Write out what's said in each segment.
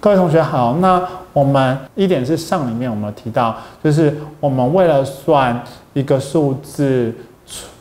各位同学好，那我们一点是上里面我们有提到，就是我们为了算一个数字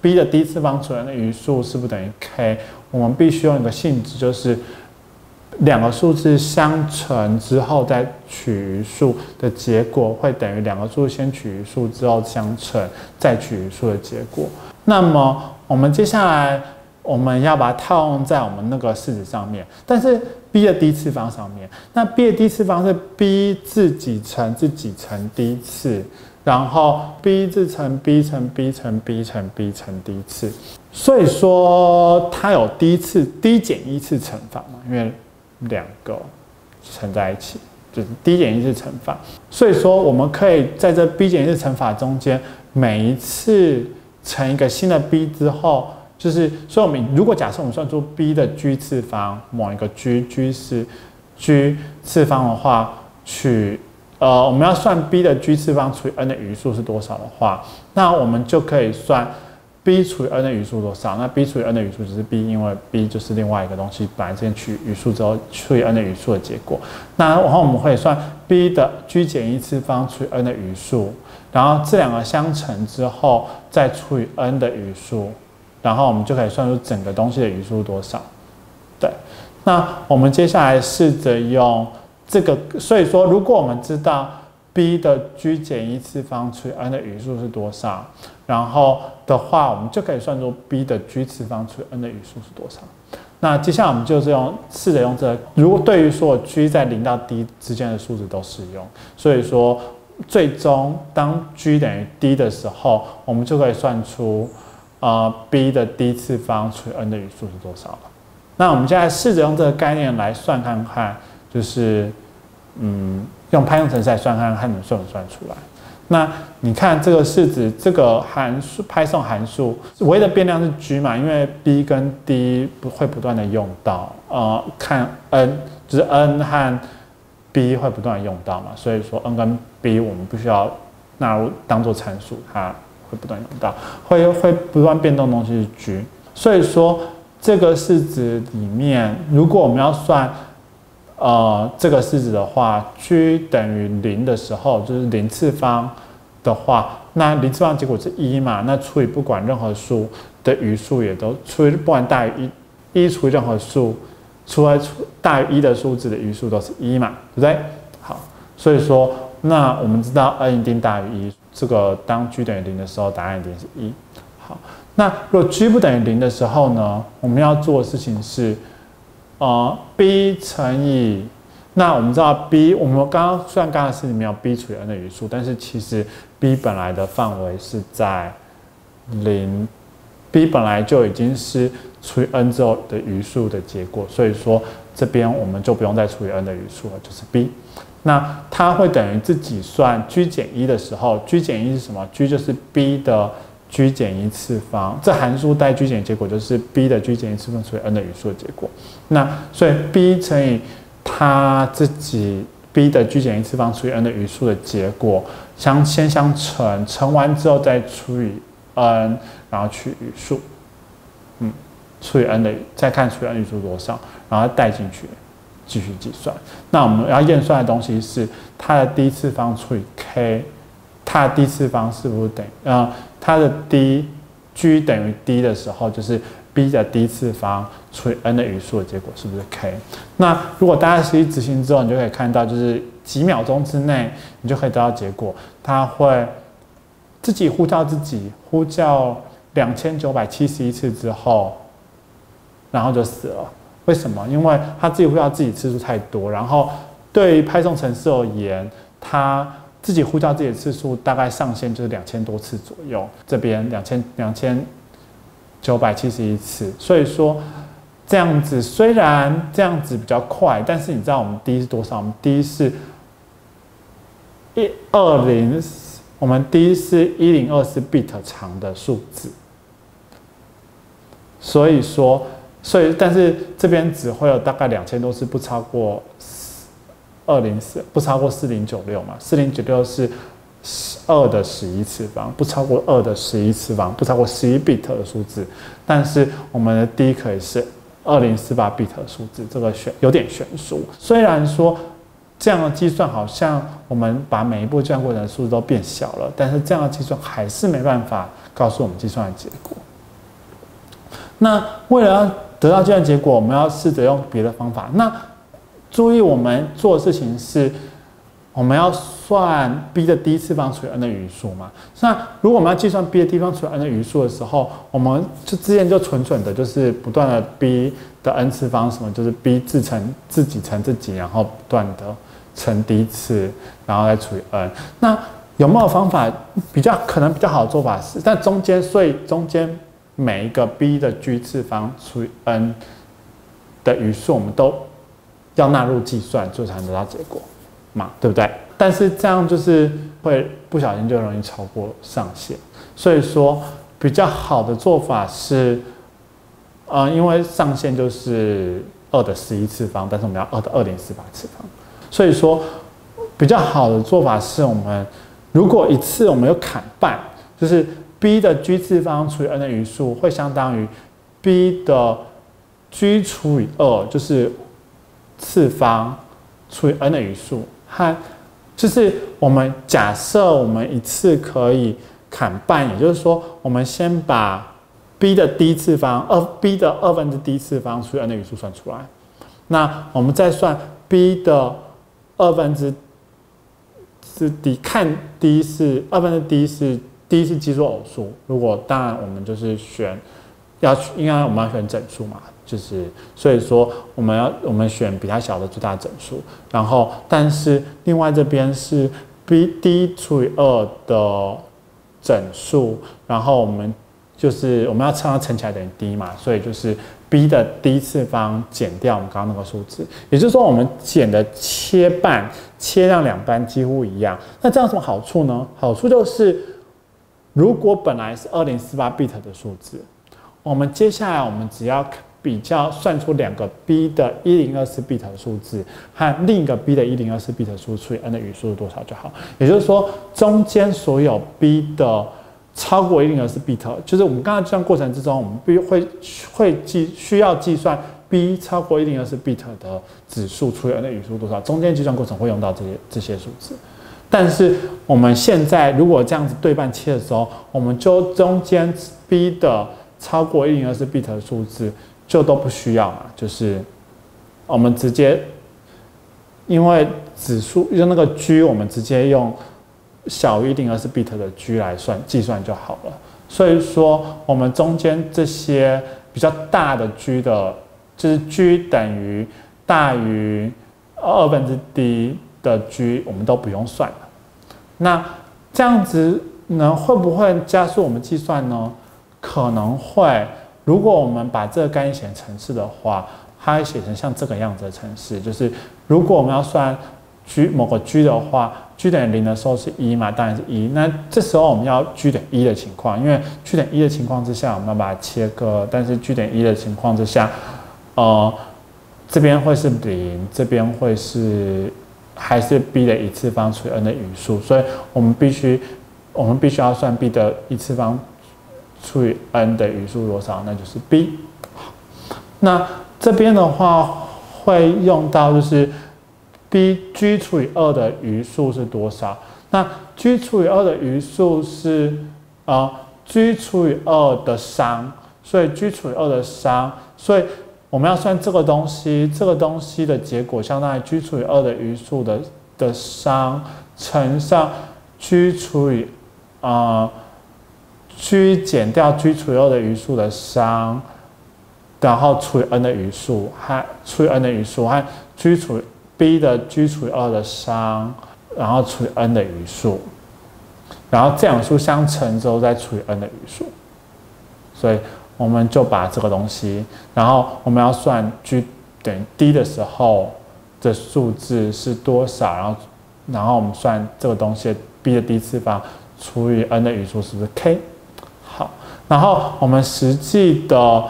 b 的第一次方除以的余数是不等于 k，我们必须用一个性质，就是两个数字相乘之后再取余数的结果会等于两个数先取余数之后相乘再取余数的结果。那么我们接下来。我们要把它套用在我们那个式子上面，但是 b 的第一次方上面，那 b 的第一次方是 b 自己乘自己乘第一次，然后 b 自乘 b 乘 b 乘 b 乘 b 乘第一次，所以说它有第一次 d 减一次乘法嘛，因为两个乘在一起就是 d 减一次乘法，所以说我们可以在这 b 减一次乘法中间，每一次乘一个新的 b 之后。就是，所以我们如果假设我们算出 b 的 g 次方，某一个 g，g 是 g 次方的话，取呃我们要算 b 的 g 次方除以 n 的余数是多少的话，那我们就可以算 b 除以 n 的余数多少。那 b 除以 n 的余数就是 b，因为 b 就是另外一个东西，本来之前取余数之后除以 n 的余数的结果。那然后我们会算 b 的 g 减一次方除以 n 的余数，然后这两个相乘之后再除以 n 的余数。然后我们就可以算出整个东西的余数多少。对，那我们接下来试着用这个，所以说如果我们知道 b 的 g 减一次方除以 n 的余数是多少，然后的话，我们就可以算出 b 的 g 次方除以 n 的余数是多少。那接下来我们就是用试着用这，如果对于所有 g 在零到 d 之间的数字都适用，所以说最终当 g 等于 d 的时候，我们就可以算出。啊，b 的第一次方除以 n 的余数是多少？那我们现在试着用这个概念来算看看，就是嗯，用派用程式来算看看能算不算出来。那你看这个式子，这个函数派送函数唯一的变量是 g 嘛？因为 b 跟 d 不会不断的用到，呃，看 n 就是 n 和 b 会不断的用到嘛，所以说 n 跟 b 我们不需要纳入当做参数，它。会不断用到，会会不断变动东西是 g，所以说这个式子里面，如果我们要算呃这个式子的话，g 等于零的时候，就是零次方的话，那零次方结果是一嘛，那除以不管任何数的余数也都除以不管大于一，一除以任何数，除了除大于一的数字的余数都是一嘛，对不对？好，所以说那我们知道 n 一定大于一。这个当 g 等于零的时候，答案一定是一。好，那如果 g 不等于零的时候呢？我们要做的事情是，呃，b 乘以，那我们知道 b，我们刚刚虽然刚才是里面有 b 除以 n 的余数，但是其实 b 本来的范围是在零，b 本来就已经是除以 n 之后的余数的结果，所以说这边我们就不用再除以 n 的余数了，就是 b。那它会等于自己算 g 减一的时候，g 减一是什么？g 就是 b 的 g 减一次方，这函数带 g 减结果就是 b 的 g 减一次方除以 n 的余数的结果。那所以 b 乘以它自己 b 的 g 减一次方除以 n 的余数的结果，相先相乘，乘完之后再除以 n，然后取余数，嗯，除以 n 的，再看除以 n 余数多少，然后带进去。继续计算，那我们要验算的东西是它的第一次方除以 k，它的第一次方是不是等呃它的 d g 等于 d 的时候，就是 b 的第一次方除以 n 的余数的结果是不是 k？那如果大家实际执行之后，你就可以看到，就是几秒钟之内，你就可以得到结果，它会自己呼叫自己呼叫两千九百七十一次之后，然后就死了。为什么？因为他自己呼叫自己次数太多，然后对于派送城市而言，他自己呼叫自己的次数大概上限就是两千多次左右。这边两千两千九百七十一次，所以说这样子虽然这样子比较快，但是你知道我们第一是多少？我们第一是一二零，我们第一是一零二四 bit 长的数字，所以说。所以，但是这边只会有大概两千多次，不超过二零四，不超过四零九六嘛？四零九六是二的十一次方，不超过二的十一次方，不超过十一 bit 的数字。但是我们的 D 可以是二零四八 bit 的数字，这个悬有点悬殊。虽然说这样的计算好像我们把每一步计算过程的数字都变小了，但是这样的计算还是没办法告诉我们计算的结果。那为了要得到计算结果，我们要试着用别的方法。那注意，我们做的事情是，我们要算 b 的第一次方除以 n 的余数嘛？那如果我们要计算 b 的第方除以 n 的余数的时候，我们就之前就纯纯的就是不断的 b 的 n 次方什么，就是 b 自乘自己乘自己，然后不断的乘第一次，然后再除以 n。那有没有方法比较可能比较好的做法是，但中间所以中间每一个 b 的 g 次方除以 n 的余数，我们都。要纳入计算，就才能得到结果嘛，对不对？但是这样就是会不小心就容易超过上限，所以说比较好的做法是，呃，因为上限就是二的十一次方，但是我们要二的二点四八次方，所以说比较好的做法是我们如果一次我们有砍半，就是 b 的 g 次方除以 n 的余数会相当于 b 的 g 除以二，就是。次方除以 n 的余数，和就是我们假设我们一次可以砍半，也就是说，我们先把 b 的 d 次方二 b 的二分之 d 次方除以 n 的余数算出来，那我们再算 b 的二分之是第看 d 是二分之 d 是第一次基数偶数，如果当然我们就是选要应该我们要选整数嘛。就是，所以说我们要我们选比它小的最大整数，然后但是另外这边是 b d 除以二的整数，然后我们就是我们要乘它乘起来等于 d 嘛，所以就是 b 的第一次方减掉我们刚刚那个数字，也就是说我们减的切半切让两半几乎一样。那这样什么好处呢？好处就是如果本来是二零四八 bit 的数字，我们接下来我们只要。比较算出两个 b 的一零二四 bit 的数字和另一个 b 的一零二四 bit 数除以 n 的余数是多少就好。也就是说，中间所有 b 的超过一零二四 bit，就是我们刚才计算过程之中，我们必会会计需要计算 b 超过一零二四 bit 的指数除以 n 的余数多少。中间计算过程会用到这些这些数字。但是我们现在如果这样子对半切的时候，我们就中间 b 的超过一零二四 bit 的数字。就都不需要嘛，就是我们直接，因为指数用那个 G，我们直接用小于一零二四 bit 的 G 来算计算就好了。所以说，我们中间这些比较大的 G 的，就是 G 等于大于二分之 d 的 G，我们都不用算了。那这样子呢，会不会加速我们计算呢？可能会。如果我们把这个概念写成程式的话，它会写成像这个样子的程式，就是如果我们要算 g 某个 g 的话，g 等于零的时候是一嘛，当然是一。那这时候我们要 g 等于一的情况，因为 g 等于一的情况之下，我们要把它切割，但是 g 等于一的情况之下，呃，这边会是零，这边会是还是 b 的一次方除以 n 的余数，所以我们必须我们必须要算 b 的一次方。除以 n 的余数多少，那就是 b。那这边的话会用到就是 b g 除以二的余数是多少？那 g 除以二的余数是啊 g 除以二的商，所以 g 除以二的商，所以我们要算这个东西，这个东西的结果相当于 g 除以二的余数的的商乘上 g 除以啊。g 减掉 g 除以二的余数的商，然后除以 n 的余数还除以 n 的余数和 g 除 b 的 g 除以二的商，然后除以 n 的余数，然后这两数相乘之后再除以 n 的余数，所以我们就把这个东西，然后我们要算 g 等于 d 的时候的数字是多少，然后然后我们算这个东西 b 的第一次方除以 n 的余数是不是 k？好然后我们实际的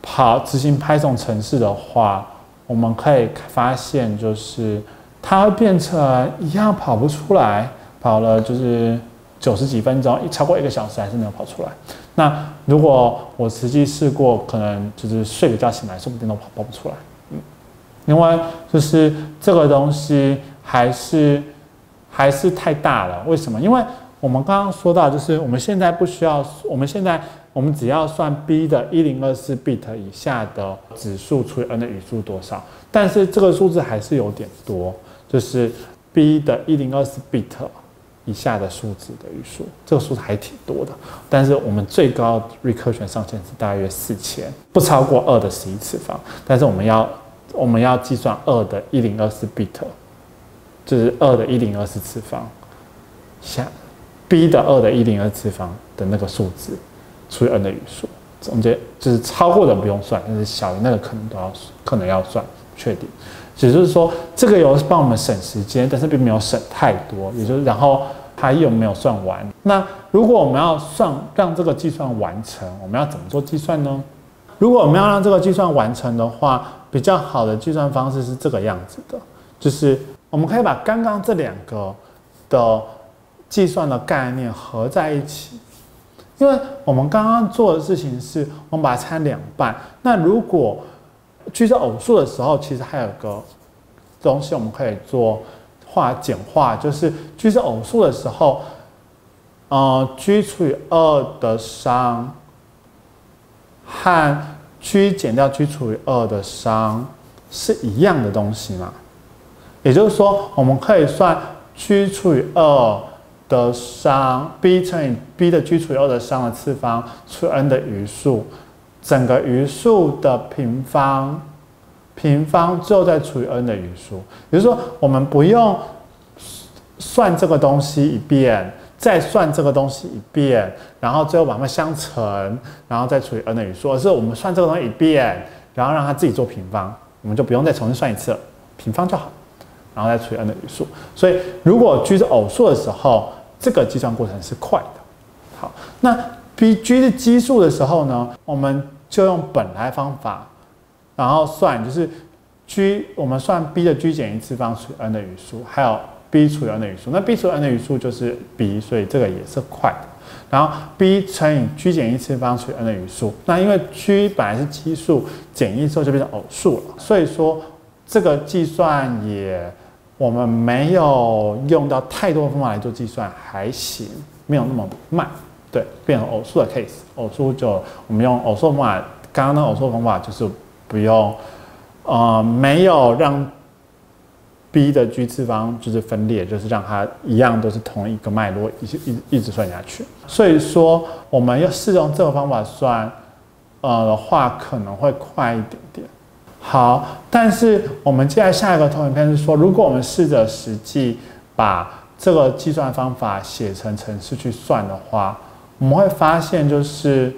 跑执行 Python 程式的话，我们可以发现，就是它会变成一样跑不出来，跑了就是九十几分钟，一超过一个小时还是没有跑出来。那如果我实际试过，可能就是睡个觉醒来，说不定都跑跑不出来。嗯，另外就是这个东西，还是还是太大了？为什么？因为我们刚刚说到，就是我们现在不需要，我们现在我们只要算 b 的一零二四 bit 以下的指数除以 n 的语数多少，但是这个数字还是有点多，就是 b 的一零二四 bit 以下的数字的余数，这个数字还挺多的。但是我们最高 recursion 上限是大约四千，不超过二的十一次方。但是我们要我们要计算二的一零二四 bit，就是二的一零二四次方下。b 的二的一零二次方的那个数字除以 n 的余数，中间就是超过的不用算，但是小于那个可能都要可能要算，确定。只是说，这个有帮我们省时间，但是并没有省太多。也就是，然后它又没有算完。那如果我们要算让这个计算完成，我们要怎么做计算呢？如果我们要让这个计算完成的话，比较好的计算方式是这个样子的，就是我们可以把刚刚这两个的。计算的概念合在一起，因为我们刚刚做的事情是我们把它拆两半。那如果居是偶数的时候，其实还有个东西我们可以做化简化，就是居是偶数的时候，呃居除以二的商和居减掉居除以二的商是一样的东西嘛？也就是说，我们可以算居除以二。的商 b 乘以 b 的居除以二的商的次方除 n 的余数，整个余数的平方，平方最后再除以 n 的余数。也就是说，我们不用算这个东西一遍，再算这个东西一遍，然后最后把它们相乘，然后再除以 n 的余数，而是我们算这个东西一遍，然后让它自己做平方，我们就不用再重新算一次了，平方就好，然后再除以 n 的余数。所以，如果居是偶数的时候，这个计算过程是快的。好，那 b g 的基数的时候呢，我们就用本来方法，然后算，就是 g 我们算 b 的 g 减一次方除以 n 的余数，还有 b 除以 n 的余数。那 b 除以 n 的余数就是 b，所以这个也是快的。然后 b 乘以 g 减一次方除以 n 的余数，那因为 g 本来是奇数，减一之后就变成偶数了，所以说这个计算也。我们没有用到太多方法来做计算，还行，没有那么慢。对，变成偶数的 case，偶数就我们用偶数方法，刚刚那偶数方法就是不用，呃，没有让 b 的 g 次方就是分裂，就是让它一样都是同一个脉络，一一一直算下去。所以说，我们要试用这个方法算，呃的话，可能会快一点点。好，但是我们接下来下一个投影片是说，如果我们试着实际把这个计算方法写成程式去算的话，我们会发现就是，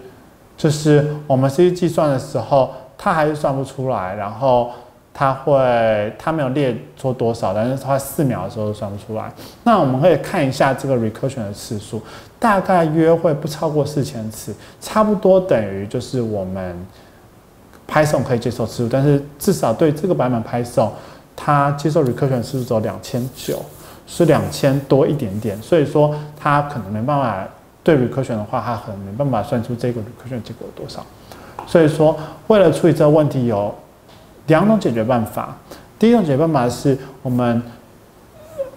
就是我们实际计算的时候，它还是算不出来，然后它会它没有列出多少，但是它四秒的时候都算不出来。那我们可以看一下这个 recursion 的次数，大概约会不超过四千次，差不多等于就是我们。Python 可以接受次数，但是至少对这个版本 Python，它接受 recursion 次数只有两千九，是两千多一点点，所以说它可能没办法对 recursion 的话，它很没办法算出这个 recursion 结果有多少。所以说，为了处理这个问题，有两种解决办法。第一种解决办法是我们。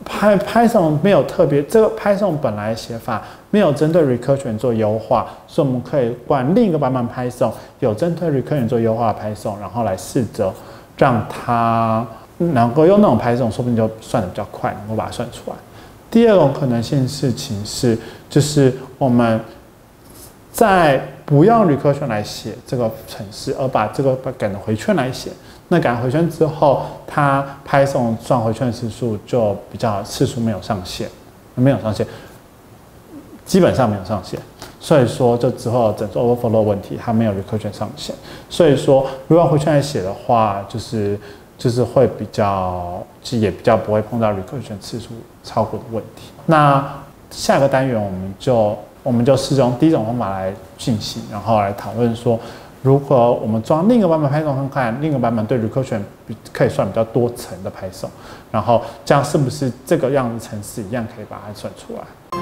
Python 没有特别，这个 Python 本来写法没有针对 recursion 做优化，所以我们可以换另一个版本 Python 有针对 recursion 做优化的 Python，然后来试着让它能够用那种 Python，说不定就算的比较快，能够把它算出来。第二种可能性事情是，就是我们在不要 recursion 来写这个程式，而把这个改成回圈来写。那改回圈之后，它 Python 算回圈次数就比较次数没有上限，没有上限，基本上没有上限。所以说，就之后整个 overflow 问题，它没有 recursion 上限。所以说，如果回圈来写的话，就是就是会比较，其实也比较不会碰到 recursion 次数超过的问题。那下个单元我们就我们就试用第一种方法来进行，然后来讨论说。如果我们装另一个版本 Python 看看，另一个版本对 recursion 可以算比较多层的 Python，然后这样是不是这个样子程式一样可以把它算出来？